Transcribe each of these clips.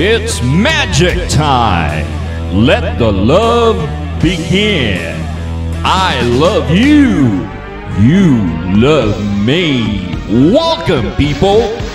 It's magic time. Let the love begin. I love you. You love me. Welcome, people.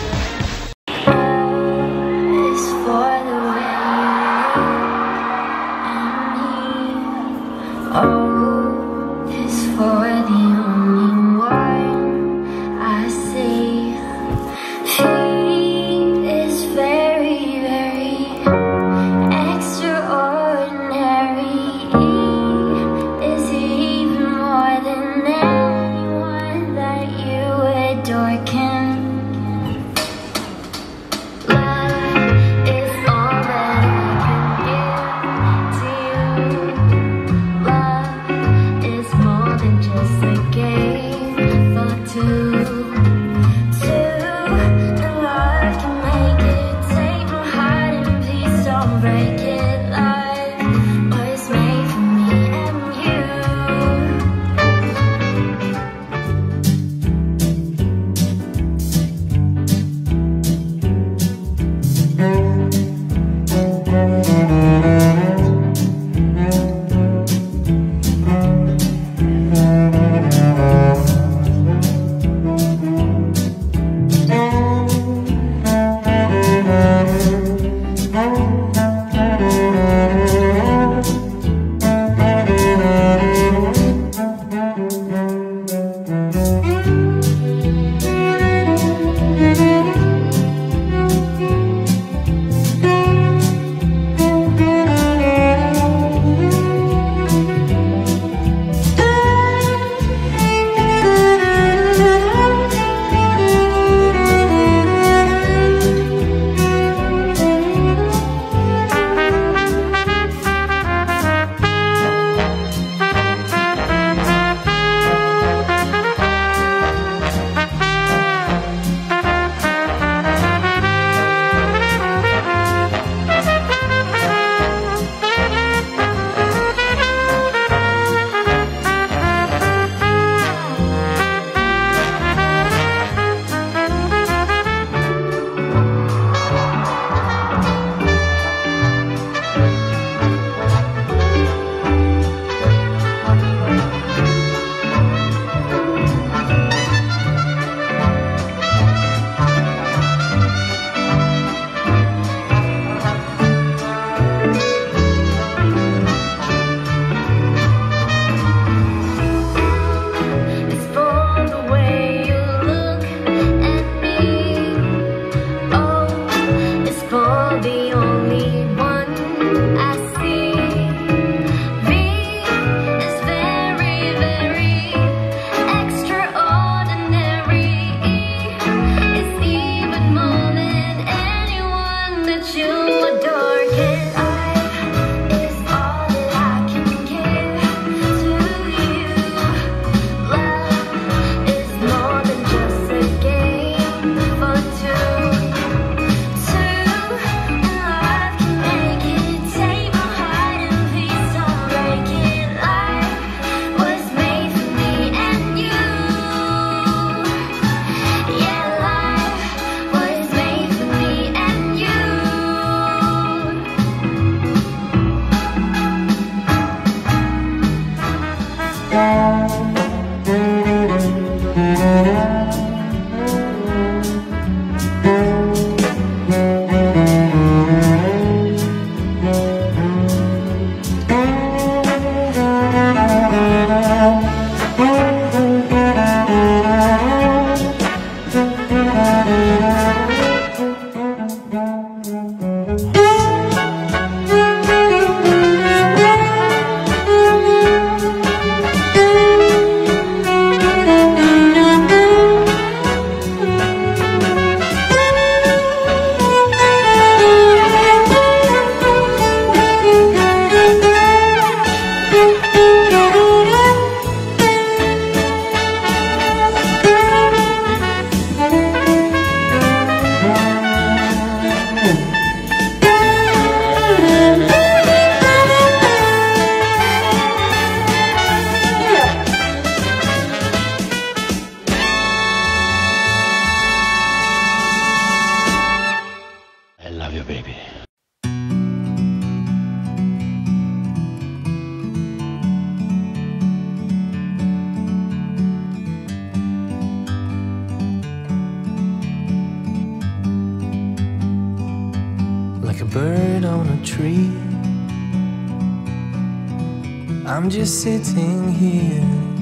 A bird on a tree. I'm just sitting here